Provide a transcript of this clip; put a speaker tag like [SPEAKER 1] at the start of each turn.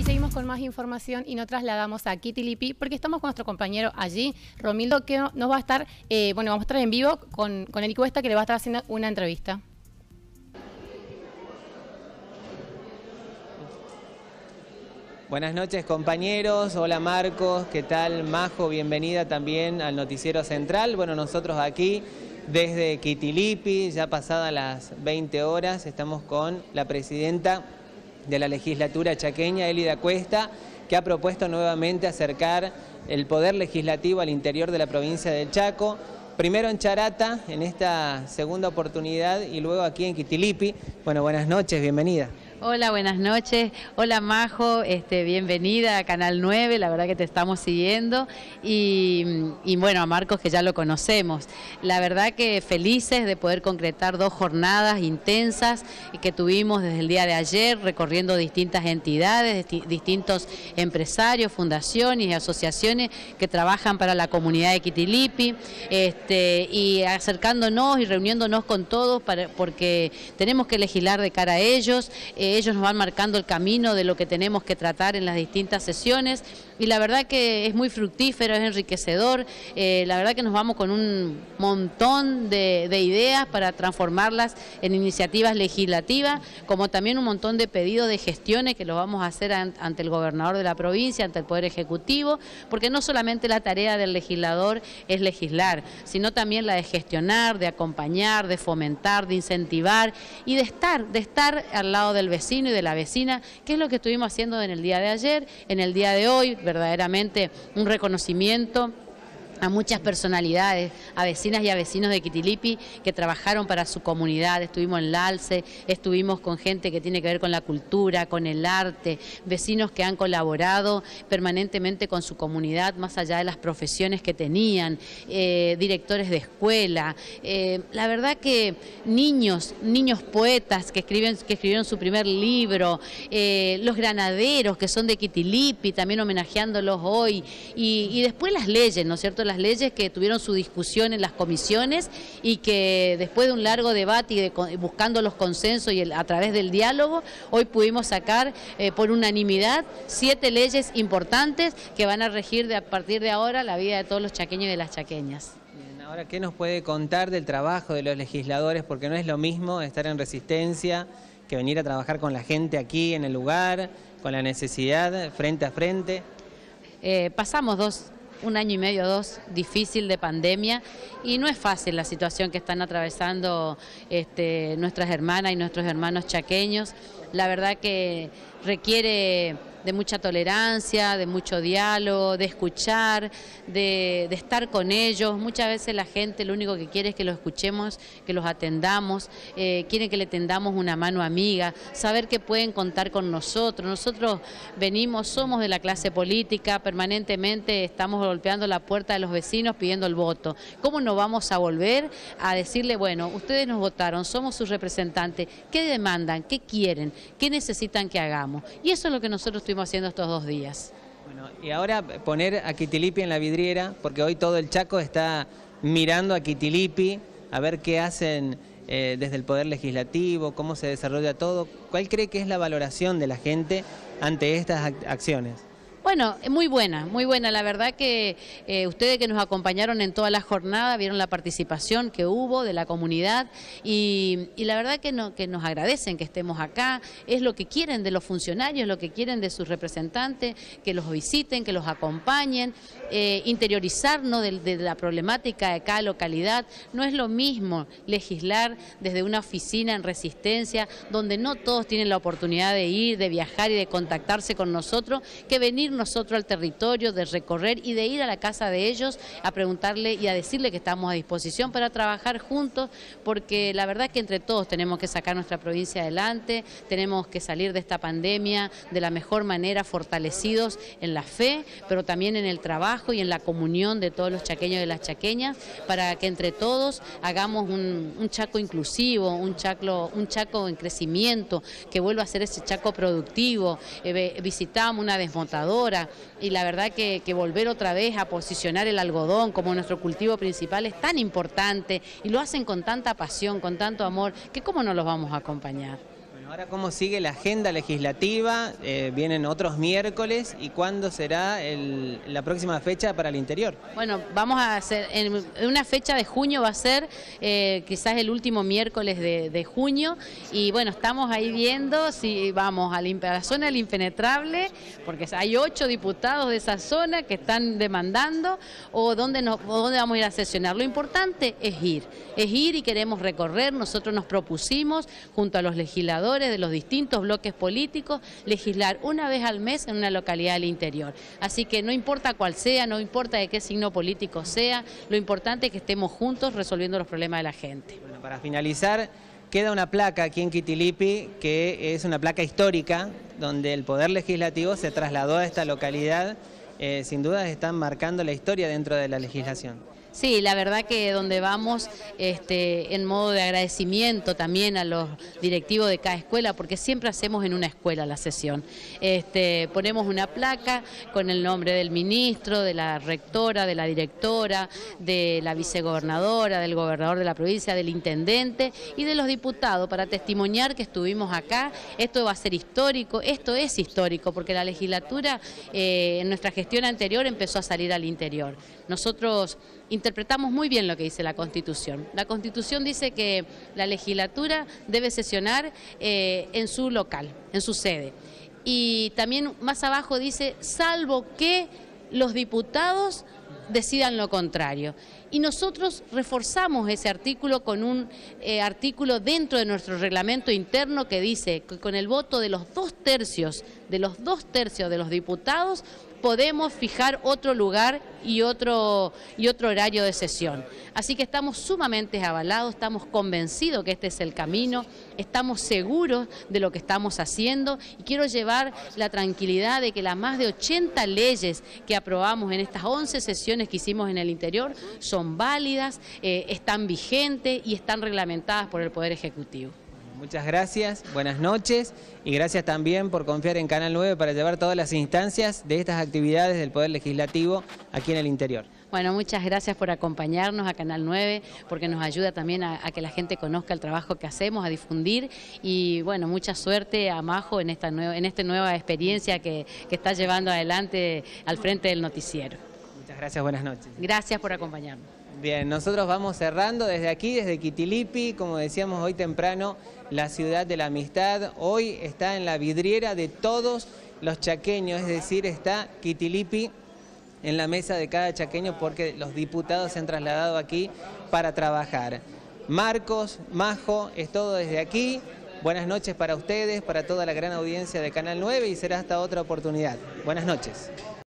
[SPEAKER 1] Y seguimos con más información y nos trasladamos a Kitilipi porque estamos con nuestro compañero allí, Romildo, que nos va a estar, eh, bueno, vamos a estar en vivo con, con Eric que le va a estar haciendo una entrevista.
[SPEAKER 2] Buenas noches compañeros, hola Marcos, ¿qué tal? Majo, bienvenida también al Noticiero Central. Bueno, nosotros aquí desde Kitilipi, ya pasadas las 20 horas, estamos con la presidenta de la legislatura chaqueña, Elida Cuesta, que ha propuesto nuevamente acercar el poder legislativo al interior de la provincia del Chaco, primero en Charata, en esta segunda oportunidad, y luego aquí en Kitilipi. Bueno, buenas noches, bienvenida.
[SPEAKER 3] Hola, buenas noches. Hola Majo, este, bienvenida a Canal 9, la verdad que te estamos siguiendo. Y, bueno, a Marcos que ya lo conocemos. La verdad que felices de poder concretar dos jornadas intensas que tuvimos desde el día de ayer, recorriendo distintas entidades, distintos empresarios, fundaciones y asociaciones que trabajan para la comunidad de Quitilipi, este, y acercándonos y reuniéndonos con todos para, porque tenemos que legislar de cara a ellos. Eh, ellos nos van marcando el camino de lo que tenemos que tratar en las distintas sesiones. Y la verdad que es muy fructífero, es enriquecedor, eh, la verdad que nos vamos con un montón de, ideas para transformarlas en iniciativas legislativas, como también un montón de pedidos de gestiones que los vamos a hacer ante el gobernador de la provincia, ante el Poder Ejecutivo, porque no solamente la tarea del legislador es legislar, sino también la de gestionar, de acompañar, de fomentar, de incentivar y de estar, de estar al lado del vecino y de la vecina, que es lo que estuvimos haciendo en el día de ayer, en el día de hoy, verdaderamente un reconocimiento a muchas personalidades, a vecinas y a vecinos de Quitilipi que trabajaron para su comunidad. Estuvimos en Lalce, estuvimos con gente que tiene que ver con la cultura, con el arte, vecinos que han colaborado permanentemente con su comunidad, más allá de las profesiones que tenían, eh, directores de escuela. Eh, la verdad que niños, niños poetas que, escriben, que escribieron su primer libro, eh, los granaderos que son de Quitilipi, también homenajeándolos hoy, y, y después las leyes, ¿no es cierto? Las leyes que tuvieron su discusión en las comisiones y que después de un largo debate y de, buscando los consensos y a través del diálogo, hoy pudimos sacar eh, por unanimidad siete leyes importantes que van a regir de, a partir de ahora la vida de todos los chaqueños y de las chaqueñas.
[SPEAKER 2] ahora, ¿qué nos puede contar del trabajo de los legisladores? Porque no es lo mismo estar en resistencia que venir a trabajar con la gente aquí en el lugar, con la necesidad frente a frente.
[SPEAKER 3] Eh, pasamos dos un año y medio, dos, difícil de pandemia y no es fácil la situación que están atravesando este, nuestras hermanas y nuestros hermanos chaqueños. La verdad que requiere de mucha tolerancia, de mucho diálogo, de escuchar, de, estar con ellos. Muchas veces la gente lo único que quiere es que los escuchemos, que los atendamos, eh, quieren que le tendamos una mano amiga, saber que pueden contar con nosotros. Nosotros venimos, somos de la clase política, permanentemente estamos golpeando la puerta de los vecinos pidiendo el voto. ¿Cómo no vamos a volver a decirle, bueno, ustedes nos votaron, somos sus representantes, ¿qué demandan? ¿Qué quieren? ¿Qué necesitan que hagamos? Y eso es lo que nosotros haciendo estos dos días.
[SPEAKER 2] Bueno, y ahora poner a Quitilipi en la vidriera, porque hoy todo el Chaco está mirando a Quitilipi, a ver qué hacen eh, desde el Poder Legislativo, cómo se desarrolla todo. ¿Cuál cree que es la valoración de la gente ante estas acciones?
[SPEAKER 3] Bueno, muy buena, muy buena. La verdad que eh, ustedes que nos acompañaron en toda la jornada vieron la participación que hubo de la comunidad y, la verdad que, no, que nos agradecen que estemos acá. Es lo que quieren de los funcionarios, lo que quieren de sus representantes, que los visiten, que los acompañen, eh, interiorizarnos de, la problemática de cada localidad. No es lo mismo legislar desde una oficina en resistencia, donde no todos tienen la oportunidad de ir, de viajar y de contactarse con nosotros, que venir nosotros al territorio, de recorrer y de ir a la casa de ellos a preguntarle y a decirle que estamos a disposición para trabajar juntos, porque la verdad que entre todos tenemos que sacar nuestra provincia adelante, tenemos que salir de esta pandemia de la mejor manera, fortalecidos en la fe, pero también en el trabajo y en la comunión de todos los chaqueños y las chaqueñas, para que entre todos hagamos un, chaco inclusivo, un chaco, un chaco en crecimiento, que vuelva a ser ese chaco productivo. Eh, visitamos una desmontadora, y la verdad que, volver otra vez a posicionar el algodón como nuestro cultivo principal es tan importante y lo hacen con tanta pasión, con tanto amor, que cómo no los vamos a acompañar.
[SPEAKER 2] Ahora, ¿cómo sigue la agenda legislativa? Eh, vienen otros miércoles y cuándo será la próxima fecha para el interior.
[SPEAKER 3] Bueno, vamos a hacer, en una fecha de junio va a ser eh, quizás el último miércoles de, junio y bueno, estamos ahí viendo si vamos a, la zona del impenetrable, porque hay ocho diputados de esa zona que están demandando o dónde, nos, dónde vamos a ir a sesionar. Lo importante es ir, es ir y queremos recorrer, nosotros nos propusimos junto a los legisladores de los distintos bloques políticos, legislar una vez al mes en una localidad del interior. Así que no importa cuál sea, no importa de qué signo político sea, lo importante es que estemos juntos resolviendo los problemas de la gente.
[SPEAKER 2] Bueno, para finalizar, queda una placa aquí en Quitilipi que es una placa histórica donde el Poder Legislativo se trasladó a esta localidad. Eh, sin duda están marcando la historia dentro de la legislación.
[SPEAKER 3] Sí, la verdad que donde vamos este, en modo de agradecimiento también a los directivos de cada escuela, porque siempre hacemos en una escuela la sesión. Este, ponemos una placa con el nombre del ministro, de la rectora, de la directora, de la vicegobernadora, del gobernador de la provincia, del intendente y de los diputados para testimoniar que estuvimos acá. Esto va a ser histórico, esto es histórico, porque la legislatura eh, en nuestra gestión anterior empezó a salir al interior. Nosotros interpretamos muy bien lo que dice la Constitución. La Constitución dice que la legislatura debe sesionar eh, en su local, en su sede. Y también más abajo dice, salvo que los diputados decidan lo contrario. Y nosotros reforzamos ese artículo con un eh, artículo dentro de nuestro reglamento interno que dice que con el voto de los dos tercios, de los dos tercios de los diputados, podemos fijar otro lugar y otro, y otro horario de sesión. Así que estamos sumamente avalados, estamos convencidos que este es el camino, estamos seguros de lo que estamos haciendo y quiero llevar la tranquilidad de que las más de 80 leyes que aprobamos en estas 11 sesiones que hicimos en el interior son válidas, eh, están vigentes y están reglamentadas por el Poder Ejecutivo.
[SPEAKER 2] Muchas gracias, buenas noches y gracias también por confiar en Canal 9 para llevar todas las instancias de estas actividades del Poder Legislativo aquí en el interior.
[SPEAKER 3] Bueno, muchas gracias por acompañarnos a Canal 9, porque nos ayuda también a, que la gente conozca el trabajo que hacemos, a difundir y bueno, mucha suerte a Majo en esta, en esta nueva experiencia que, que está llevando adelante al frente del noticiero.
[SPEAKER 2] Muchas gracias, buenas noches.
[SPEAKER 3] Gracias por acompañarnos.
[SPEAKER 2] Bien, nosotros vamos cerrando desde aquí, desde Quitilipi, como decíamos hoy temprano, la ciudad de la amistad. Hoy está en la vidriera de todos los chaqueños, es decir, está Quitilipi en la mesa de cada chaqueño porque los diputados se han trasladado aquí para trabajar. Marcos, Majo, es todo desde aquí. Buenas noches para ustedes, para toda la gran audiencia de Canal 9 y será hasta otra oportunidad. Buenas noches.